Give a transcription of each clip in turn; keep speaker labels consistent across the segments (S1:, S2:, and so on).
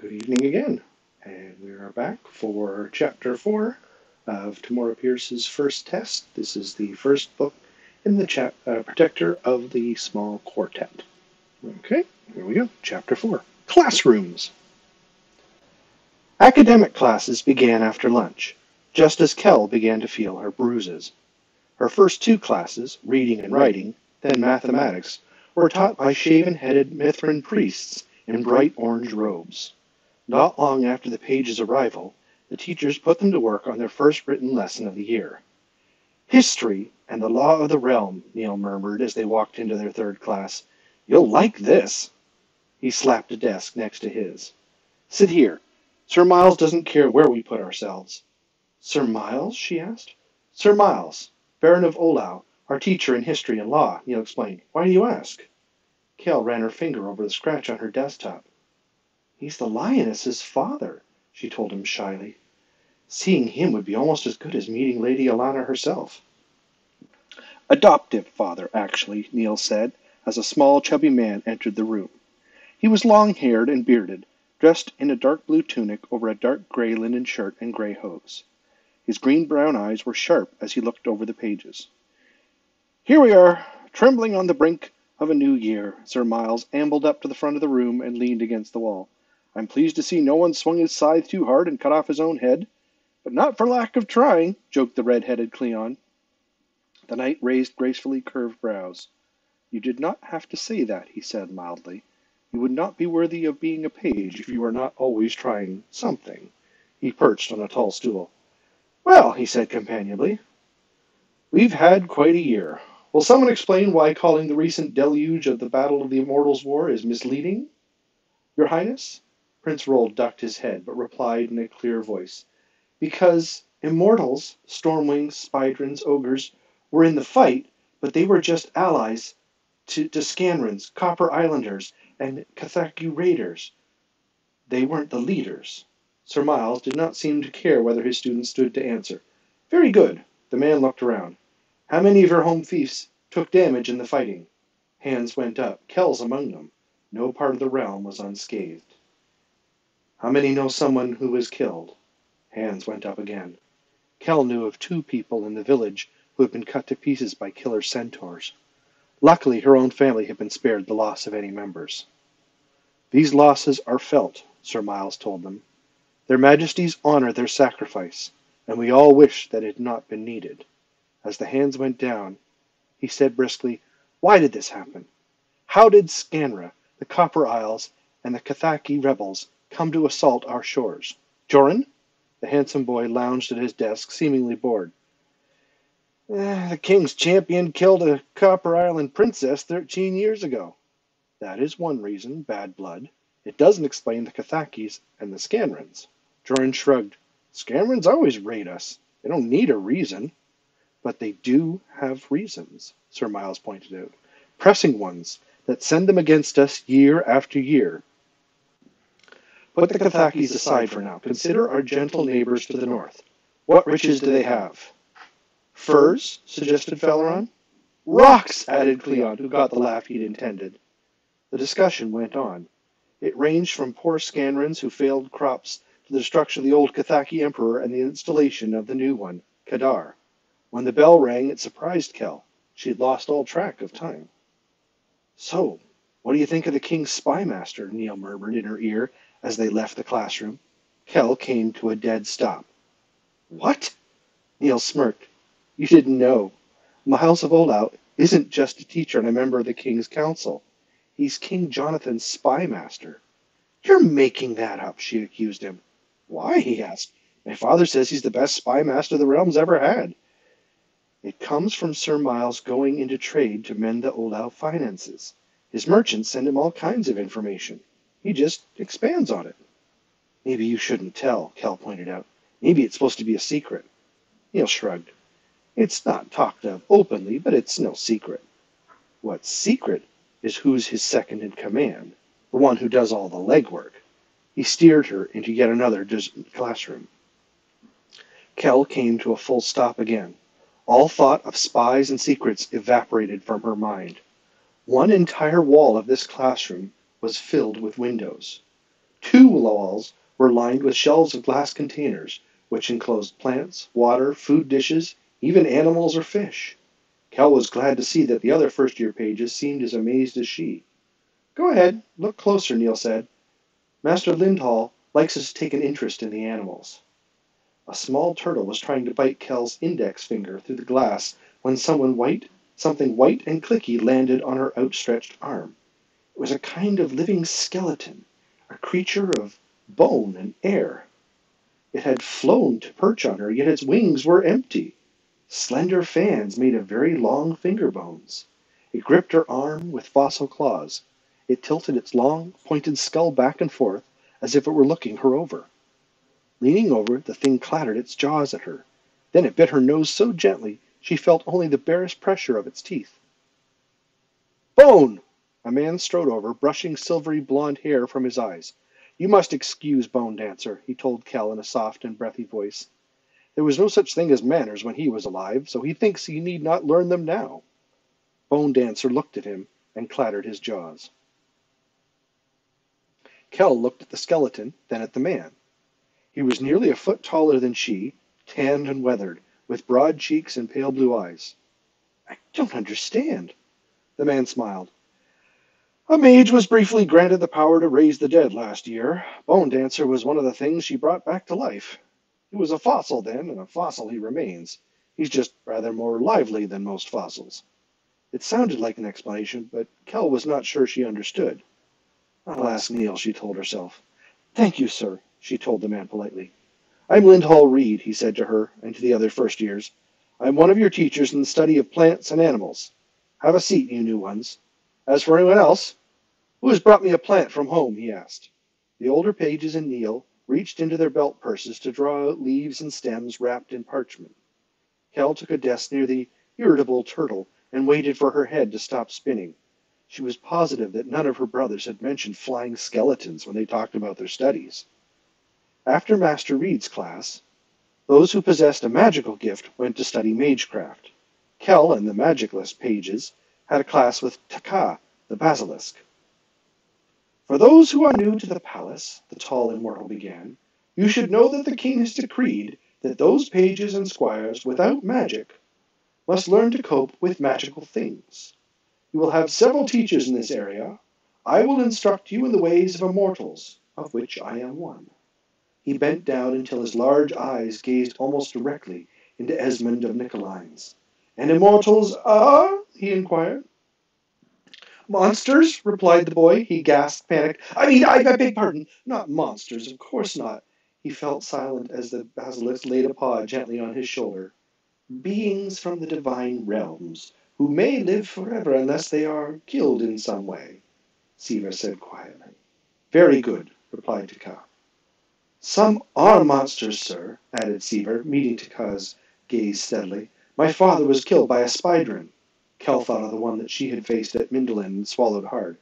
S1: Good evening again, and we are back for chapter four of Tamora Pierce's first test. This is the first book in the chap- uh, Protector of the Small Quartet. Okay, here we go. Chapter four Classrooms. Academic classes began after lunch, just as Kel began to feel her bruises. Her first two classes, reading and writing, then mathematics, were taught by shaven headed Mithran priests in bright orange robes. Not long after the page's arrival, the teachers put them to work on their first written lesson of the year. History and the law of the realm, Neal murmured as they walked into their third class. You'll like this. He slapped a desk next to his. Sit here. Sir Myles doesn't care where we put ourselves. Sir Myles? she asked. Sir Myles, Baron of Olau, our teacher in history and law, Neal explained. Why do you ask? Kel ran her finger over the scratch on her desktop. He's the lioness's father, she told him shyly. Seeing him would be almost as good as meeting Lady Alanna herself. Adoptive father, actually, Neal said, as a small, chubby man entered the room. He was long haired and bearded, dressed in a dark blue tunic over a dark gray linen shirt and gray hose. His green brown eyes were sharp as he looked over the pages. Here we are, trembling on the brink of a new year. Sir Myles ambled up to the front of the room and leaned against the wall. I'm pleased to see no one swung his scythe too hard and cut off his own head. But not for lack of trying, joked the red-headed Cleon. The knight raised gracefully curved brows. You did not have to say that, he said mildly. You would not be worthy of being a page if you were not always trying something. He perched on a tall stool. Well, he said companionably, we've had quite a year. Will someone explain why calling the recent deluge of the Battle of the Immortals War is misleading? Your Highness? Prince Roald ducked his head, but replied in a clear voice, Because immortals, stormwings, spidrens, ogres, were in the fight, but they were just allies to, Scanrans, Copper Islanders, and Carthaki raiders. They weren't the leaders. Sir Myles did not seem to care whether his student stood to answer. Very good. The man looked around. How many of your home fiefs took damage in the fighting? Hands went up, Kel's among them. No part of the realm was unscathed. How many know someone who was killed? Hands went up again. Kel knew of two people in the village who had been cut to pieces by killer centaurs. Luckily, her own family had been spared the loss of any members. These losses are felt, Sir Myles told them. Their Majesties honor their sacrifice, and we all wish that it had not been needed. As the hands went down, he said briskly, Why did this happen? How did Scanra, the Copper Isles, and the Carthaki rebels come to assault our shores. Joren? The handsome boy lounged at his desk, seemingly bored. Eh, the king's champion killed a Copper Island princess thirteen years ago. That is one reason, bad blood. It doesn't explain the Carthakis and the Scanrans. Joren shrugged. Scanrans always raid us. They don't need a reason. But they do have reasons, Sir Myles pointed out. Pressing ones that send them against us year after year. Put the Carthakis aside for now. Consider our gentle neighbors to the north. What riches do they have? Furs, suggested Faleron. Rocks, added Cleon, who got the laugh he'd intended. The discussion went on. It ranged from poor Scanrans who failed crops to the destruction of the old Carthaki emperor and the installation of the new one, Kaddar. When the bell rang, it surprised Kel. She had lost all track of time. So, what do you think of the king's spymaster? Neal murmured in her ear as they left the classroom. Kel came to a dead stop. What? Neal smirked. You didn't know. Myles of Olau isn't just a teacher and a member of the King's Council. He's King Jonathan's spymaster. You're making that up, she accused him. Why? he asked. My father says he's the best spymaster the realm's ever had. It comes from Sir Miles going into trade to mend the Olau finances. His merchants send him all kinds of information. He just expands on it. Maybe you shouldn't tell, Kel pointed out. Maybe it's supposed to be a secret. Neal shrugged. It's not talked of openly, but it's no secret. What's secret is who's his second in command, the one who does all the legwork. He steered her into yet another classroom. Kel came to a full stop again. All thought of spies and secrets evaporated from her mind. One entire wall of this classroom was filled with windows. Two walls were lined with shelves of glass containers, which enclosed plants, water, food dishes, even animals or fish. Kel was glad to see that the other first year pages seemed as amazed as she. Go ahead, look closer, Neal said. Master Lindhall likes us to take an interest in the animals. A small turtle was trying to bite Kel's index finger through the glass when someone white, something white and clicky landed on her outstretched arm. It was a kind of living skeleton, a creature of bone and air. It had flown to perch on her, yet its wings were empty. Slender fans made of very long finger bones. It gripped her arm with fossil claws. It tilted its long, pointed skull back and forth as if it were looking her over. Leaning over, the thing clattered its jaws at her. Then it bit her nose so gently she felt only the barest pressure of its teeth. Bone! A man strode over, brushing silvery blond hair from his eyes. You must excuse Bone Dancer, he told Kel in a soft and breathy voice. There was no such thing as manners when he was alive, so he thinks he need not learn them now. Bone Dancer looked at him and clattered his jaws. Kel looked at the skeleton, then at the man. He was nearly a foot taller than she, tanned and weathered, with broad cheeks and pale blue eyes. I don't understand. The man smiled. A mage was briefly granted the power to raise the dead last year. Bone Dancer was one of the things she brought back to life. He was a fossil then, and a fossil he remains. He's just rather more lively than most fossils. It sounded like an explanation, but Kel was not sure she understood. I'll ask Neal, she told herself. Thank you, sir, she told the man politely. I'm Lindhall Reed, he said to her and to the other first years. I'm one of your teachers in the study of plants and animals. Have a seat, you new ones. As for anyone else, who has brought me a plant from home? he asked. The older pages and Neal reached into their belt purses to draw out leaves and stems wrapped in parchment. Kel took a desk near the irritable turtle and waited for her head to stop spinning. She was positive that none of her brothers had mentioned flying skeletons when they talked about their studies. After Master Reed's class, those who possessed a magical gift went to study magecraft. Kel and the magicless pages had a class with Tkaa, the basilisk. For those who are new to the palace, the tall immortal began, you should know that the king has decreed that those pages and squires without magic must learn to cope with magical things. You will have several teachers in this area. I will instruct you in the ways of immortals, of which I am one. He bent down until his large eyes gazed almost directly into Esmond of Nicoline's. And immortals are? he inquired. Monsters, replied the boy. He gasped, panicked. I mean, I, I beg pardon. Not monsters, of course not. He felt silent as the basilisk laid a paw gently on his shoulder. Beings from the divine realms, who may live forever unless they are killed in some way, Seaver said quietly. Very good, replied Tkaa. Some are monsters, sir, added Seaver, meeting Tkaa's gaze steadily. My father was killed by a spidren. Kel thought of the one that she had faced at Mindelan and swallowed hard.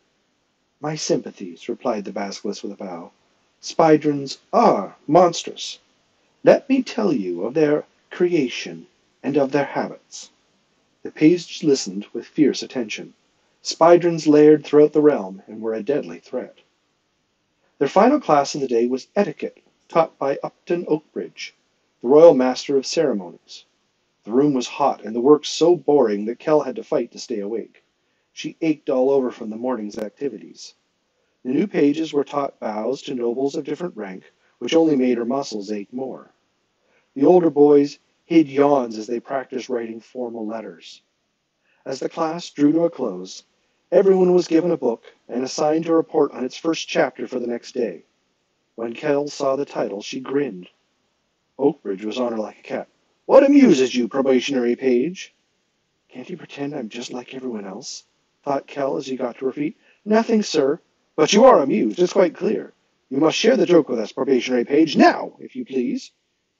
S1: My sympathies, replied the basilisk with a bow. Spidrens are monstrous. Let me tell you of their creation and of their habits. The page listened with fierce attention. Spidrens laired throughout the realm and were a deadly threat. Their final class of the day was etiquette, taught by Upton Oakbridge, the royal master of ceremonies. The room was hot and the work so boring that Kel had to fight to stay awake. She ached all over from the morning's activities. The new pages were taught bows to nobles of different rank, which only made her muscles ache more. The older boys hid yawns as they practiced writing formal letters. As the class drew to a close, everyone was given a book and assigned to report on its first chapter for the next day. When Kel saw the title, she grinned. Oakbridge was on her like a cat. What amuses you, probationary page? Can't you pretend I'm just like everyone else? thought Kel as he got to her feet. Nothing, sir. But you are amused, it's quite clear. You must share the joke with us, probationary page, now, if you please.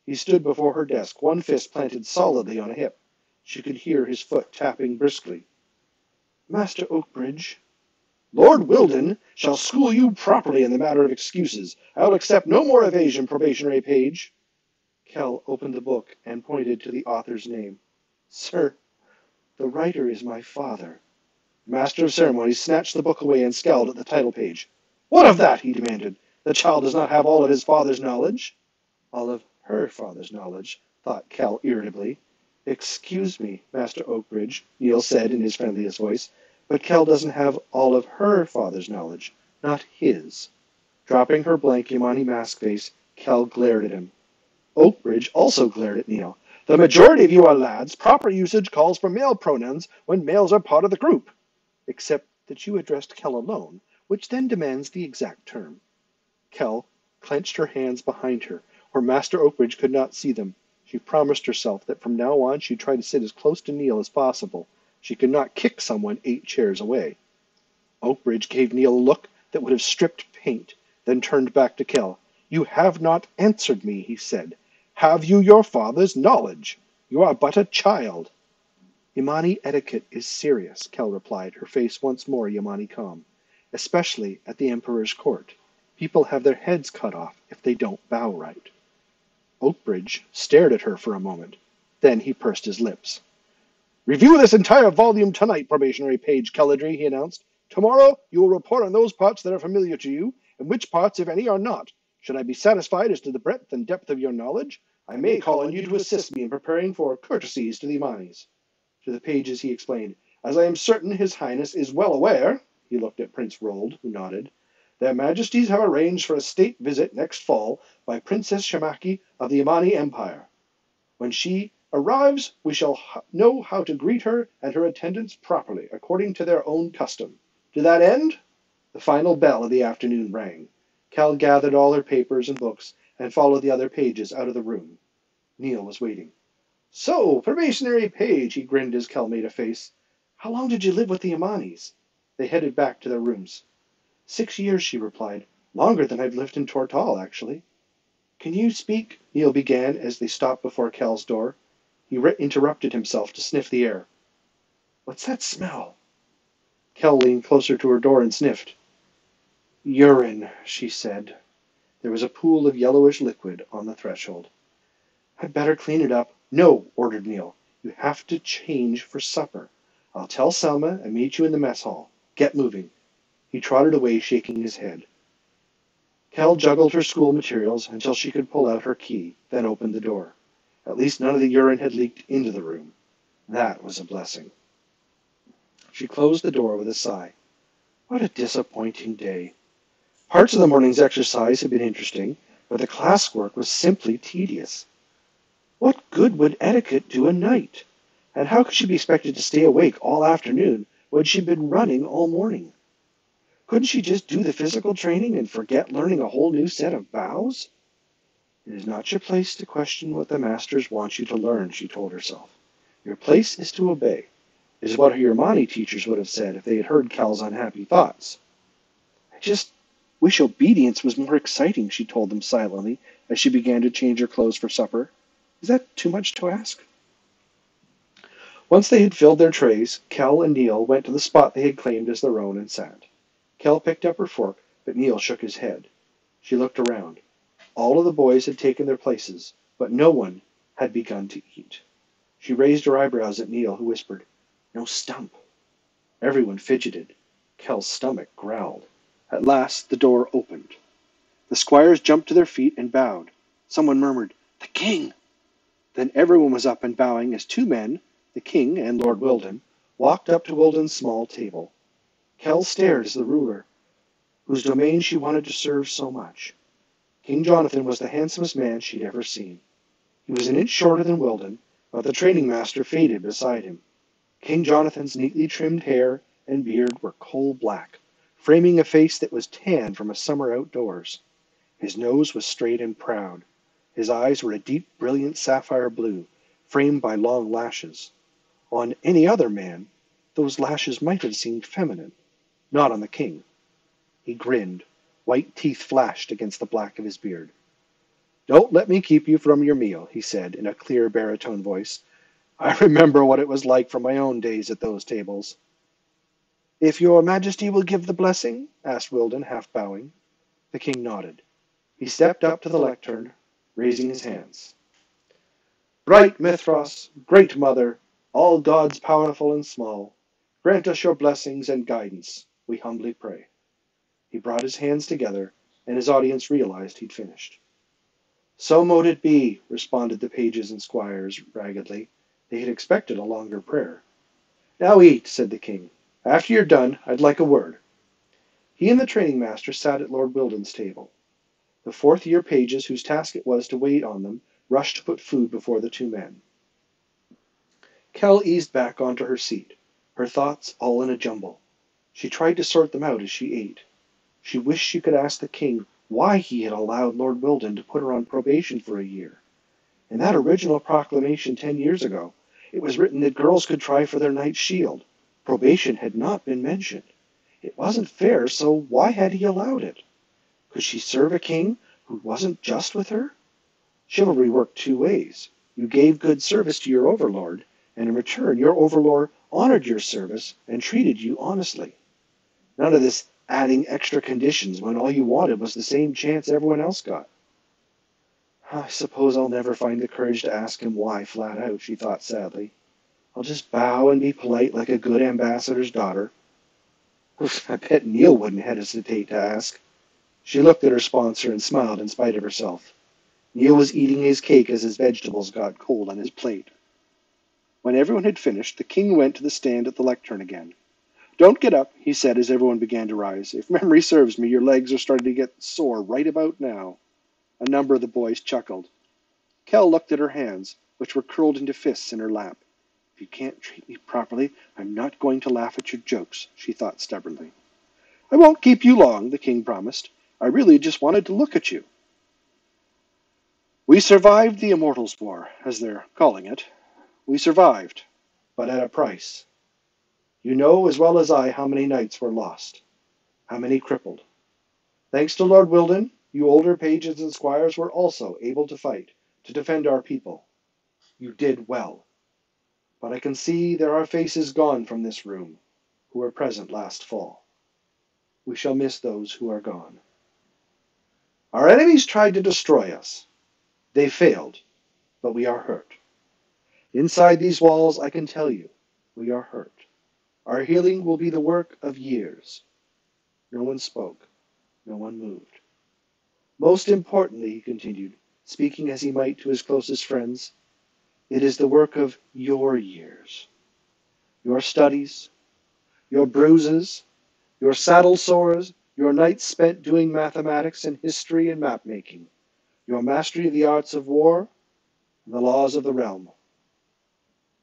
S1: He stood before her desk, one fist planted solidly on a hip. She could hear his foot tapping briskly. Master Oakbridge. Lord Wyldon shall school you properly in the matter of excuses. I'll accept no more evasion, probationary page. Kel opened the book and pointed to the author's name. Sir, the writer is my father. The master of ceremonies snatched the book away and scowled at the title page. What of that? he demanded. The child does not have all of his father's knowledge. All of her father's knowledge, thought Kel irritably. Excuse me, Master Oakbridge, Neal said in his friendliest voice, but Kel doesn't have all of her father's knowledge, not his. Dropping her blank Yamani mask face, Kell glared at him. Oakbridge also glared at Neal. The majority of you are lads. Proper usage calls for male pronouns when males are part of the group. Except that you addressed Kel alone, which then demands the exact term. Kel clenched her hands behind her, where Master Oakbridge could not see them. She promised herself that from now on she'd try to sit as close to Neal as possible. She could not kick someone eight chairs away. Oakbridge gave Neal a look that would have stripped paint, then turned back to Kel. You have not answered me, he said. Have you your father's knowledge? You are but a child. Yamani etiquette is serious, Kel replied, her face once more Yamani calm. Especially at the Emperor's court. People have their heads cut off if they don't bow right. Oakbridge stared at her for a moment. Then he pursed his lips. Review this entire volume tonight, probationary page Keladry, he announced. Tomorrow you will report on those parts that are familiar to you, and which parts, if any, are not. Should I be satisfied as to the breadth and depth of your knowledge, I may call on you to assist me in preparing for courtesies to the Yamanis. To the pages he explained, As I am certain his highness is well aware, he looked at Prince Roald, who nodded, their majesties have arranged for a state visit next fall by Princess Shamaki of the Yamani Empire. When she arrives, we shall know how to greet her and her attendants properly, according to their own custom. To that end, the final bell of the afternoon rang. Kel gathered all her papers and books and followed the other pages out of the room. Neal was waiting. So, probationary page, he grinned as Kel made a face. How long did you live with the Yamanis? They headed back to their rooms. Six years, she replied. Longer than I've lived in Tortall, actually. Can you speak? Neal began as they stopped before Kel's door. He interrupted himself to sniff the air. What's that smell? Kel leaned closer to her door and sniffed. Urine, she said. There was a pool of yellowish liquid on the threshold. I'd better clean it up. No, ordered Neal. You have to change for supper. I'll tell Salma and meet you in the mess hall. Get moving. He trotted away, shaking his head. Kel juggled her school materials until she could pull out her key, then opened the door. At least none of the urine had leaked into the room. That was a blessing. She closed the door with a sigh. What a disappointing day. Parts of the morning's exercise had been interesting, but the classwork was simply tedious. What good would etiquette do a knight? And how could she be expected to stay awake all afternoon when she'd been running all morning? Couldn't she just do the physical training and forget learning a whole new set of bows? It is not your place to question what the masters want you to learn, she told herself. Your place is to obey. Is what her Yamani teachers would have said if they had heard Kel's unhappy thoughts. I just wish obedience was more exciting, she told them silently as she began to change her clothes for supper. Is that too much to ask? Once they had filled their trays, Kel and Neal went to the spot they had claimed as their own and sat. Kel picked up her fork, but Neal shook his head. She looked around. All of the boys had taken their places, but no one had begun to eat. She raised her eyebrows at Neal, who whispered, No stump. Everyone fidgeted. Kel's stomach growled. At last the door opened. The squires jumped to their feet and bowed. Someone murmured, The king! Then everyone was up and bowing as two men, the king and Lord Wyldon, walked up to Wyldon's small table. Kel stared as the ruler, whose domain she wanted to serve so much. King Jonathan was the handsomest man she'd ever seen. He was an inch shorter than Wyldon, but the training master faded beside him. King Jonathan's neatly trimmed hair and beard were coal black, framing a face that was tan from a summer outdoors. His nose was straight and proud. His eyes were a deep, brilliant sapphire blue, framed by long lashes. On any other man, those lashes might have seemed feminine not on the king. He grinned. White teeth flashed against the black of his beard. Don't let me keep you from your meal, he said in a clear baritone voice. I remember what it was like from my own days at those tables. If your majesty will give the blessing? asked Wyldon, half bowing. The king nodded. He stepped up to the lectern, raising his hands. Bright Mithros, great mother, all gods powerful and small, grant us your blessings and guidance we humbly pray. He brought his hands together and his audience realized he'd finished. So mote it be, responded the pages and squires raggedly. They had expected a longer prayer. Now eat, said the king. After you're done, I'd like a word. He and the training master sat at Lord Wyldon's table. The fourth year pages, whose task it was to wait on them, rushed to put food before the two men. Kel eased back onto her seat, her thoughts all in a jumble. She tried to sort them out as she ate. She wished she could ask the king why he had allowed Lord Wyldon to put her on probation for a year. In that original proclamation ten years ago, it was written that girls could try for their knight's shield. Probation had not been mentioned. It wasn't fair, so why had he allowed it? Could she serve a king who wasn't just with her? Chivalry worked two ways. You gave good service to your overlord, and in return your overlord honored your service and treated you honestly. None of this adding extra conditions when all you wanted was the same chance everyone else got. I suppose I'll never find the courage to ask him why flat out, she thought sadly. I'll just bow and be polite like a good ambassador's daughter. I bet Neal wouldn't hesitate to ask. She looked at her sponsor and smiled in spite of herself. Neal was eating his cake as his vegetables got cold on his plate. When everyone had finished, the king went to the stand at the lectern again. Don't get up, he said as everyone began to rise. If memory serves me, your legs are starting to get sore right about now. A number of the boys chuckled. Kel looked at her hands, which were curled into fists in her lap. If you can't treat me properly, I'm not going to laugh at your jokes, she thought stubbornly. I won't keep you long, the king promised. I really just wanted to look at you. We survived the Immortals' War, as they're calling it. We survived, but at a price. You know as well as I how many knights were lost, how many crippled. Thanks to Lord Wyldon, you older pages and squires were also able to fight, to defend our people. You did well. But I can see there are faces gone from this room who were present last fall. We shall miss those who are gone. Our enemies tried to destroy us. They failed, but we are hurt. Inside these walls, I can tell you, we are hurt. Our healing will be the work of years. No one spoke. No one moved. Most importantly, he continued, speaking as he might to his closest friends, it is the work of your years. Your studies, your bruises, your saddle sores, your nights spent doing mathematics and history and map making, your mastery of the arts of war and the laws of the realm.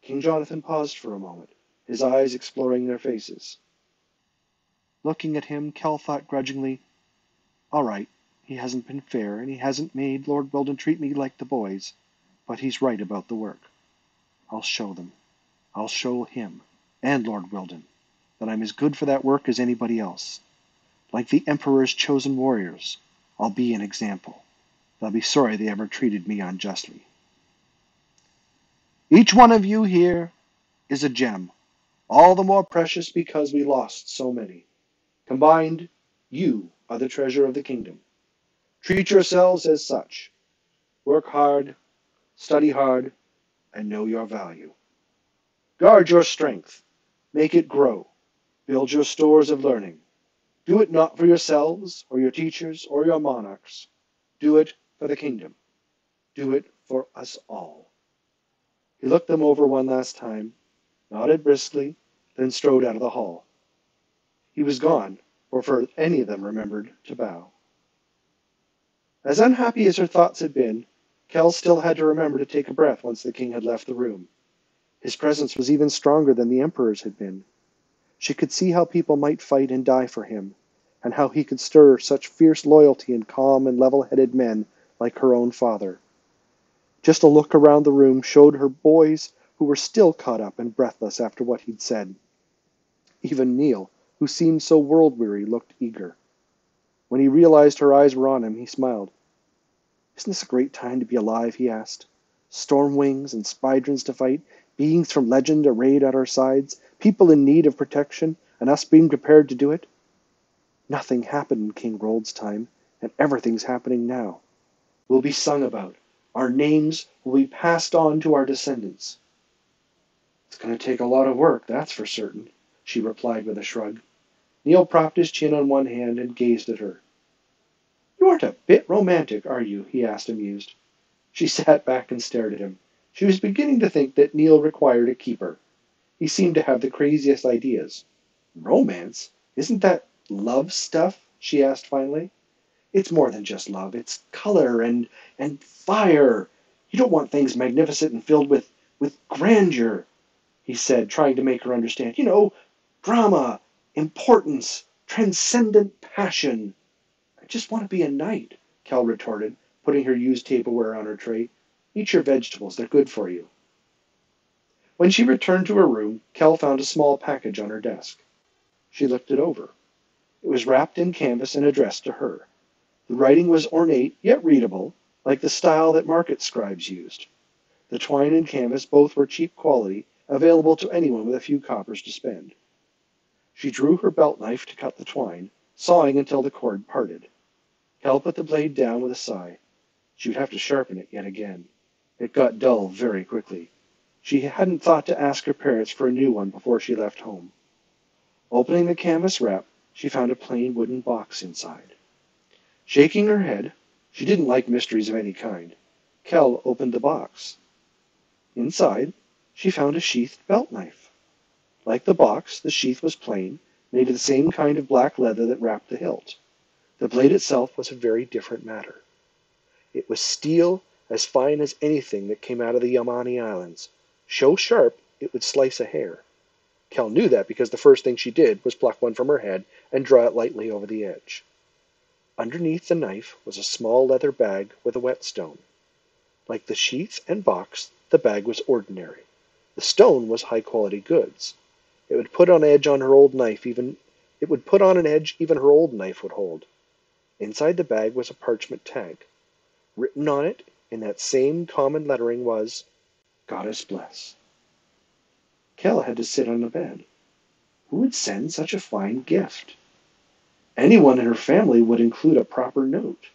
S1: King Jonathan paused for a moment his eyes exploring their faces. Looking at him, Kel thought grudgingly, All right, he hasn't been fair, and he hasn't made Lord Wyldon treat me like the boys, but he's right about the work. I'll show them. I'll show him, and Lord Wyldon, that I'm as good for that work as anybody else. Like the Emperor's chosen warriors, I'll be an example. They'll be sorry they ever treated me unjustly. Each one of you here is a gem all the more precious because we lost so many. Combined, you are the treasure of the kingdom. Treat yourselves as such. Work hard, study hard, and know your value. Guard your strength. Make it grow. Build your stores of learning. Do it not for yourselves, or your teachers, or your monarchs. Do it for the kingdom. Do it for us all. He looked them over one last time nodded briskly, then strode out of the hall. He was gone before any of them remembered to bow. As unhappy as her thoughts had been, Kel still had to remember to take a breath once the king had left the room. His presence was even stronger than the Emperor's had been. She could see how people might fight and die for him, and how he could stir such fierce loyalty in calm and level headed men like her own father. Just a look around the room showed her boys who were still caught up and breathless after what he'd said. Even Neal, who seemed so world weary, looked eager. When he realized her eyes were on him, he smiled. Isn't this a great time to be alive? he asked. Storm wings and spidrens to fight, beings from legend arrayed at our sides, people in need of protection, and us being prepared to do it? Nothing happened in King Roald's time, and everything's happening now. We'll be sung about. Our names will be passed on to our descendants. It's going to take a lot of work, that's for certain, she replied with a shrug. Neal propped his chin on one hand and gazed at her. You aren't a bit romantic, are you? he asked, amused. She sat back and stared at him. She was beginning to think that Neal required a keeper. He seemed to have the craziest ideas. Romance? Isn't that love stuff? she asked finally. It's more than just love. It's color and and fire. You don't want things magnificent and filled with with grandeur, he said, trying to make her understand. You know, drama, importance, transcendent passion. I just want to be a knight, Kel retorted, putting her used tableware on her tray. Eat your vegetables, they're good for you. When she returned to her room, Kel found a small package on her desk. She looked it over. It was wrapped in canvas and addressed to her. The writing was ornate yet readable, like the style that market scribes used. The twine and canvas both were cheap quality, available to anyone with a few coppers to spend. She drew her belt knife to cut the twine, sawing until the cord parted. Kel put the blade down with a sigh. She would have to sharpen it yet again. It got dull very quickly. She hadn't thought to ask her parents for a new one before she left home. Opening the canvas wrap, she found a plain wooden box inside. Shaking her head she didn't like mysteries of any kind Kel opened the box. Inside, she found a sheathed belt knife. Like the box, the sheath was plain, made of the same kind of black leather that wrapped the hilt. The blade itself was a very different matter. It was steel as fine as anything that came out of the Yamani Islands, so sharp it would slice a hair. Kel knew that because the first thing she did was pluck one from her head and draw it lightly over the edge. Underneath the knife was a small leather bag with a whetstone. Like the sheath and box, the bag was ordinary. The stone was high quality goods. It would put on edge on her old knife even it would put on an edge even her old knife would hold. Inside the bag was a parchment tag. Written on it in that same common lettering was Goddess bless. Kel had to sit on the bed. Who would send such a fine gift? Anyone in her family would include a proper note.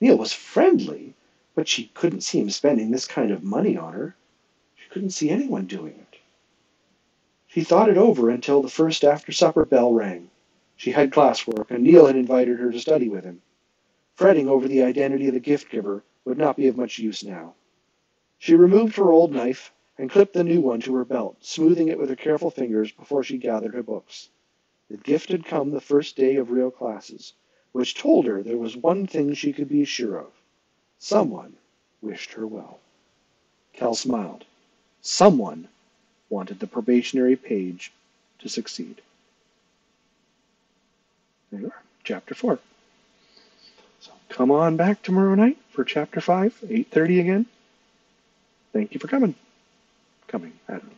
S1: Neal was friendly, but she couldn't see him spending this kind of money on her. She couldn't see anyone doing it. She thought it over until the first after supper bell rang. She had classwork, and Neal had invited her to study with him. Fretting over the identity of the gift giver would not be of much use now. She removed her old knife and clipped the new one to her belt, smoothing it with her careful fingers before she gathered her books. The gift had come the first day of real classes, which told her there was one thing she could be sure of. Someone wished her well. Kel smiled. Someone wanted the probationary page to succeed. Chapter four. So come on back tomorrow night for chapter five, 8.30 again. Thank you for coming. Coming, I don't know.